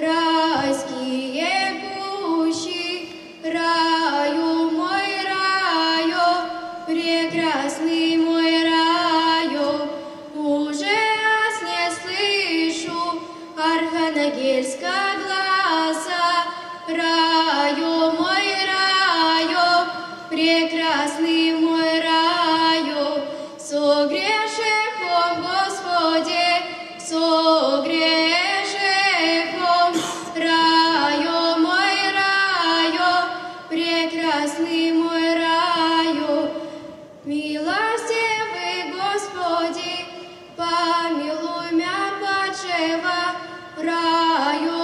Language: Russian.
райские гущи, раю мой раю, прекрасный мой раю, уже не слышу, Архангельская глаз. ेवो